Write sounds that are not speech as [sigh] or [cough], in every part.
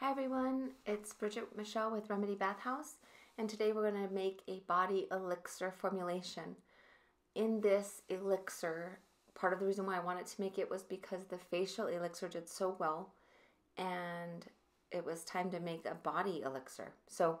Hi everyone, it's Bridgette Michelle with Remedy Bath House and today we're going to make a body elixir formulation. In this elixir, part of the reason why I wanted to make it was because the facial elixir did so well and it was time to make a body elixir. So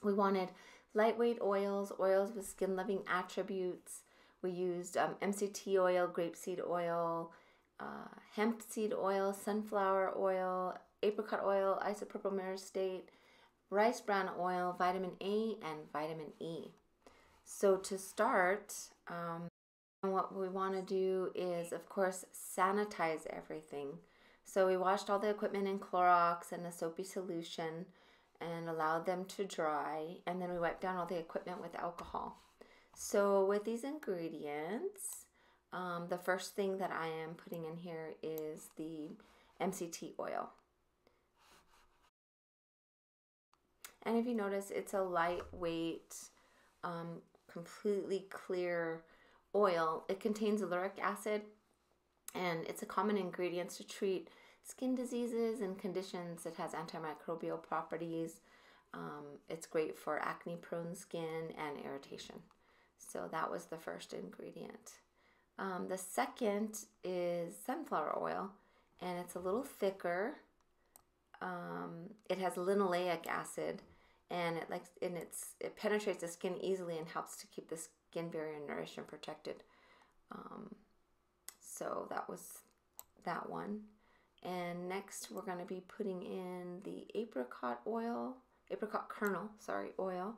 we wanted lightweight oils, oils with skin loving attributes. We used um, MCT oil, grapeseed oil, uh, hemp seed oil, sunflower oil, apricot oil, isopropyl myristate, rice bran oil, vitamin A, and vitamin E. So to start, um, what we want to do is, of course, sanitize everything. So we washed all the equipment in Clorox and a soapy solution and allowed them to dry, and then we wiped down all the equipment with alcohol. So with these ingredients, um, the first thing that I am putting in here is the MCT oil. And if you notice, it's a lightweight, um, completely clear oil. It contains lauric acid and it's a common ingredient to treat skin diseases and conditions. It has antimicrobial properties. Um, it's great for acne prone skin and irritation. So that was the first ingredient. Um, the second is sunflower oil, and it's a little thicker. Um, it has linoleic acid, and it likes and it's it penetrates the skin easily and helps to keep the skin very nourished and protected. Um, so that was that one. And next we're going to be putting in the apricot oil, apricot kernel, sorry, oil.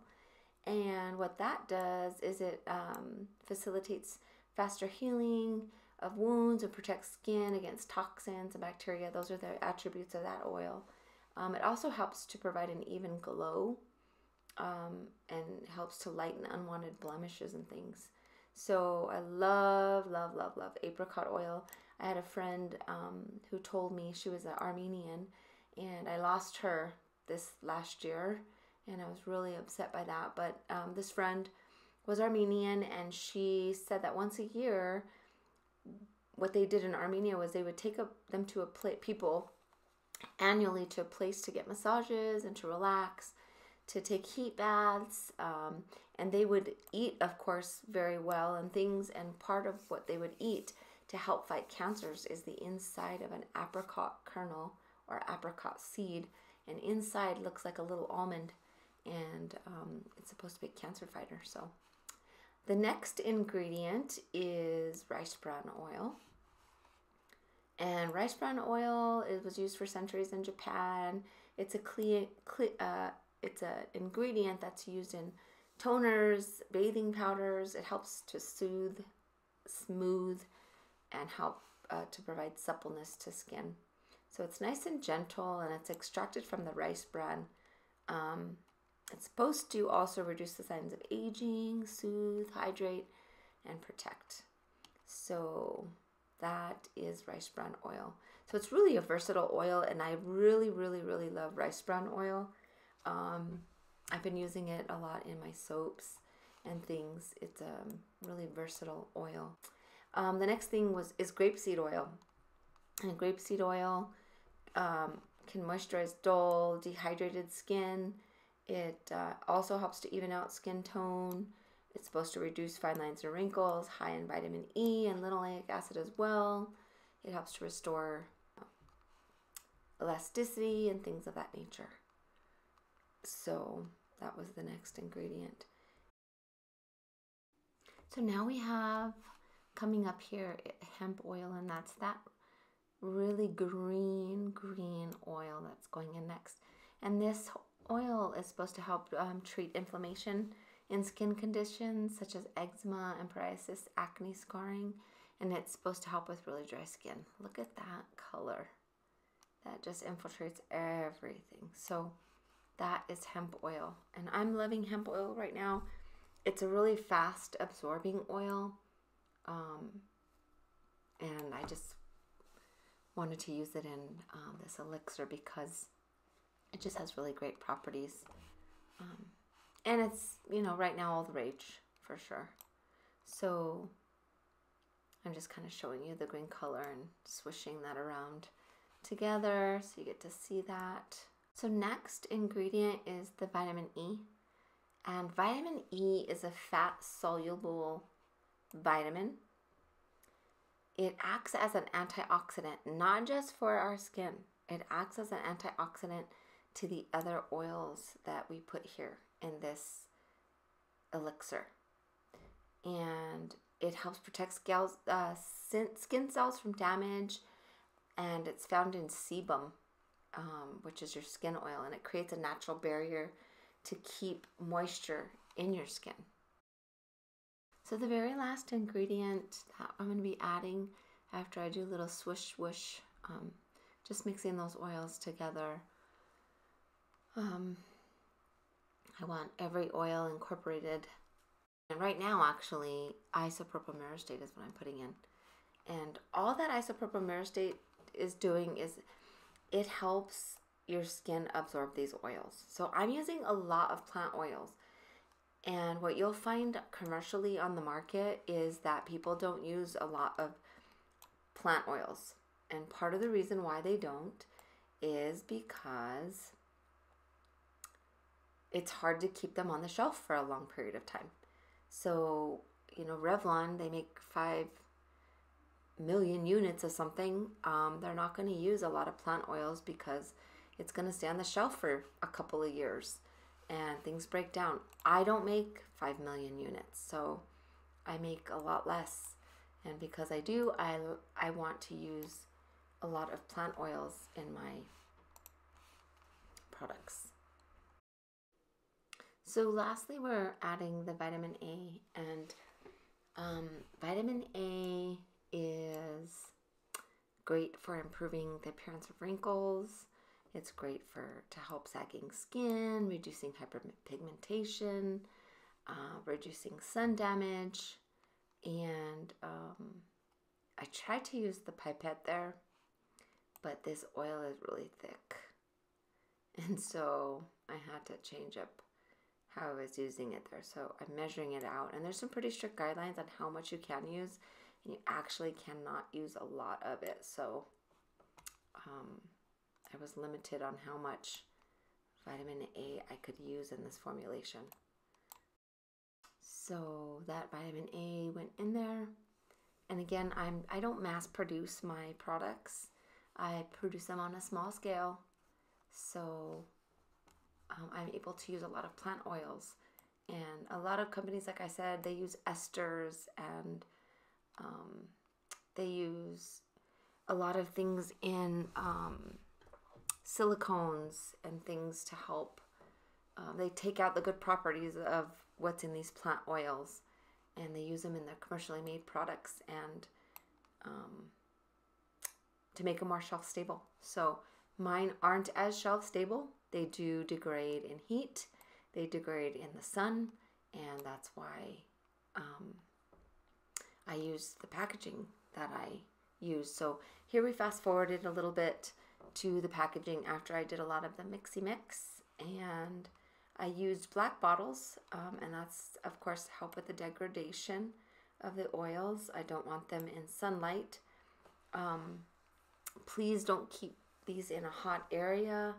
And what that does is it um, facilitates faster healing of wounds and protects skin against toxins and bacteria. Those are the attributes of that oil. Um, it also helps to provide an even glow um, and helps to lighten unwanted blemishes and things. So I love, love, love, love apricot oil. I had a friend um, who told me she was an Armenian and I lost her this last year and I was really upset by that. But um, this friend was Armenian and she said that once a year, what they did in Armenia was they would take a, them to a place, people annually to a place to get massages and to relax, to take heat baths, um, and they would eat, of course, very well and things. And part of what they would eat to help fight cancers is the inside of an apricot kernel or apricot seed, and inside looks like a little almond, and um, it's supposed to be a cancer fighter. So. The next ingredient is rice bran oil. And rice bran oil it was used for centuries in Japan. It's a clean, uh, it's an ingredient that's used in toners, bathing powders. It helps to soothe, smooth, and help uh, to provide suppleness to skin. So it's nice and gentle, and it's extracted from the rice bran. Um, it's supposed to also reduce the signs of aging, soothe, hydrate, and protect. So that is rice bran oil. So it's really a versatile oil, and I really, really, really love rice bran oil. Um, I've been using it a lot in my soaps and things. It's a really versatile oil. Um, the next thing was is grapeseed oil, and grapeseed oil um, can moisturize dull, dehydrated skin. It uh, also helps to even out skin tone. It's supposed to reduce fine lines and wrinkles, high in vitamin E and linoleic acid as well. It helps to restore uh, elasticity and things of that nature. So that was the next ingredient. So now we have coming up here hemp oil, and that's that really green, green oil that's going in next. And this oil is supposed to help um, treat inflammation in skin conditions such as eczema and psoriasis, acne scarring, and it's supposed to help with really dry skin. Look at that color. That just infiltrates everything. So that is hemp oil. And I'm loving hemp oil right now. It's a really fast absorbing oil. Um, and I just wanted to use it in um, this elixir because it just has really great properties. Um, and it's, you know, right now all the rage for sure. So I'm just kind of showing you the green color and swishing that around together so you get to see that. So next ingredient is the vitamin E. And vitamin E is a fat soluble vitamin. It acts as an antioxidant, not just for our skin. It acts as an antioxidant to the other oils that we put here in this elixir. And it helps protect scales, uh, skin cells from damage, and it's found in sebum, um, which is your skin oil, and it creates a natural barrier to keep moisture in your skin. So the very last ingredient that I'm going to be adding after I do a little swish swoosh, um, just mixing those oils together. Um, I want every oil incorporated. And right now, actually, isopropyl myristate is what I'm putting in. And all that isopropyl myristate is doing is it helps your skin absorb these oils. So I'm using a lot of plant oils. And what you'll find commercially on the market is that people don't use a lot of plant oils. And part of the reason why they don't is because it's hard to keep them on the shelf for a long period of time. So, you know, Revlon, they make 5 million units of something. Um, they're not going to use a lot of plant oils because it's going to stay on the shelf for a couple of years and things break down. I don't make 5 million units, so I make a lot less. And because I do, I, I want to use a lot of plant oils in my products. So lastly, we're adding the vitamin A and um, vitamin A is great for improving the appearance of wrinkles. It's great for to help sagging skin, reducing hyperpigmentation, uh, reducing sun damage, and um, I tried to use the pipette there, but this oil is really thick, [laughs] and so I had to change up how I was using it there. So I'm measuring it out, and there's some pretty strict guidelines on how much you can use, and you actually cannot use a lot of it. So um, I was limited on how much vitamin A I could use in this formulation. So that vitamin A went in there. And again, I'm I don't mass produce my products. I produce them on a small scale. So um, I'm able to use a lot of plant oils. And a lot of companies, like I said, they use esters and um, they use a lot of things in um, silicones and things to help. Uh, they take out the good properties of what's in these plant oils and they use them in their commercially made products and um, to make them more shelf stable. So mine aren't as shelf stable. They do degrade in heat, they degrade in the sun, and that's why um, I use the packaging that I use. So here we fast forwarded a little bit to the packaging after I did a lot of the mixy mix and I used black bottles um, and that's of course help with the degradation of the oils. I don't want them in sunlight. Um, please don't keep these in a hot area.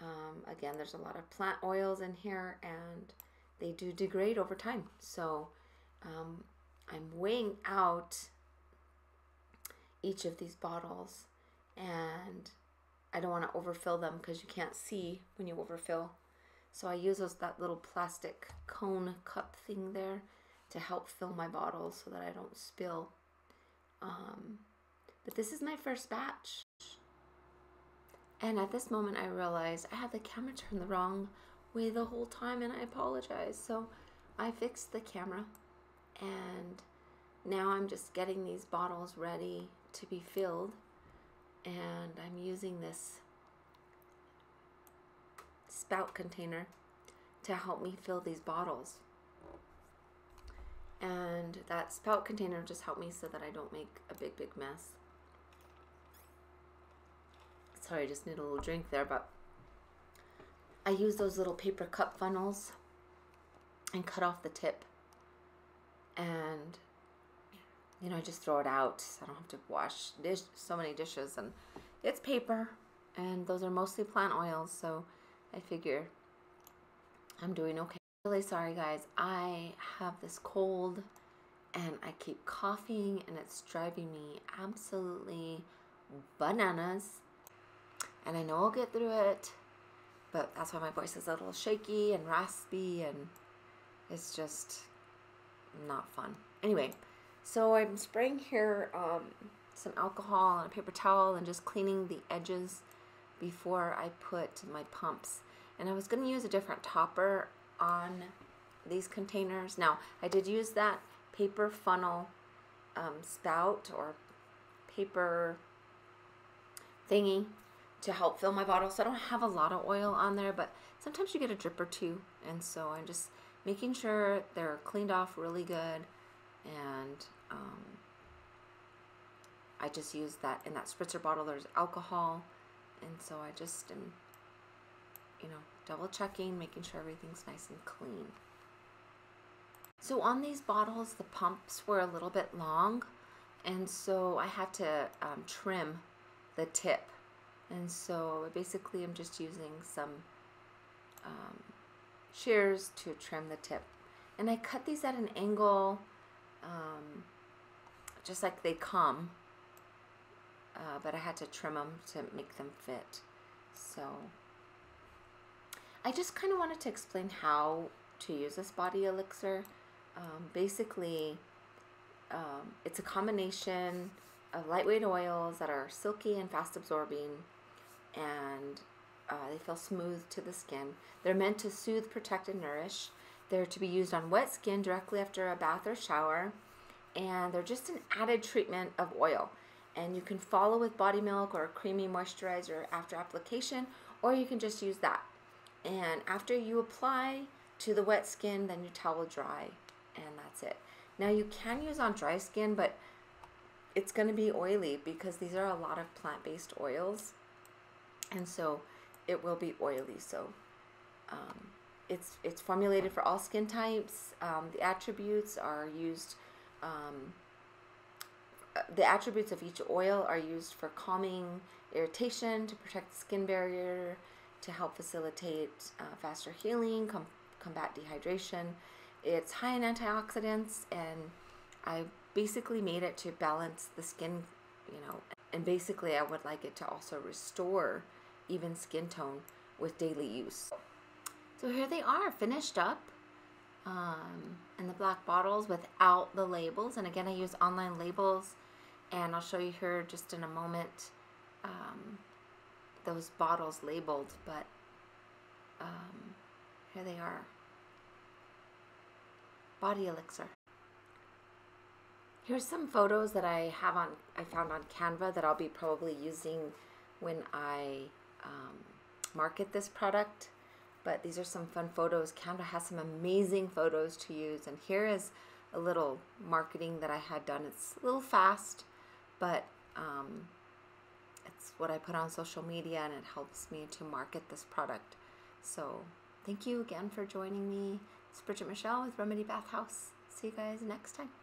Um, again, there's a lot of plant oils in here and they do degrade over time. So um, I'm weighing out each of these bottles and I don't want to overfill them because you can't see when you overfill. So I use those that little plastic cone cup thing there to help fill my bottles so that I don't spill. Um, but this is my first batch. And at this moment I realized I had the camera turned the wrong way the whole time and I apologize. So I fixed the camera and now I'm just getting these bottles ready to be filled and I'm using this spout container to help me fill these bottles. And that spout container just helped me so that I don't make a big, big mess. Sorry, I just need a little drink there, but I use those little paper cup funnels and cut off the tip. And you know, I just throw it out. I don't have to wash dish so many dishes, and it's paper, and those are mostly plant oils, so I figure I'm doing okay. Really sorry guys, I have this cold and I keep coughing and it's driving me absolutely bananas. And I know I'll get through it, but that's why my voice is a little shaky and raspy and it's just not fun. Anyway, so I'm spraying here um, some alcohol and a paper towel and just cleaning the edges before I put my pumps. And I was going to use a different topper on these containers. Now, I did use that paper funnel um, spout or paper thingy to help fill my bottle. So I don't have a lot of oil on there, but sometimes you get a drip or two. And so I'm just making sure they're cleaned off really good. And um, I just use that in that spritzer bottle. There's alcohol. And so I just am, you know, double checking, making sure everything's nice and clean. So on these bottles, the pumps were a little bit long, and so I had to um, trim the tip. And so basically I'm just using some um, shears to trim the tip. And I cut these at an angle, um, just like they come, uh, but I had to trim them to make them fit. So I just kind of wanted to explain how to use this body elixir um, basically um, it's a combination of lightweight oils that are silky and fast absorbing and uh, they feel smooth to the skin. They're meant to soothe, protect, and nourish. They're to be used on wet skin directly after a bath or shower, and they're just an added treatment of oil. And you can follow with body milk or creamy moisturizer after application, or you can just use that. And after you apply to the wet skin, then you towel dry and that's it. Now you can use on dry skin, but it's going to be oily because these are a lot of plant-based oils, and so it will be oily. So um, it's it's formulated for all skin types. Um, the attributes are used. Um, the attributes of each oil are used for calming irritation, to protect the skin barrier, to help facilitate uh, faster healing, com combat dehydration, it's high in antioxidants, and I basically made it to balance the skin, you know, and basically I would like it to also restore even skin tone with daily use. So here they are, finished up um, in the black bottles without the labels. And again, I use online labels, and I'll show you here just in a moment um, those bottles labeled, but um, here they are body elixir. Here's some photos that I have on I found on Canva that I'll be probably using when I um, market this product. But these are some fun photos. Canva has some amazing photos to use. And here is a little marketing that I had done. It's a little fast, but um, it's what I put on social media and it helps me to market this product. So thank you again for joining me. It's Bridgette Michelle with Remedy Bath House. See you guys next time.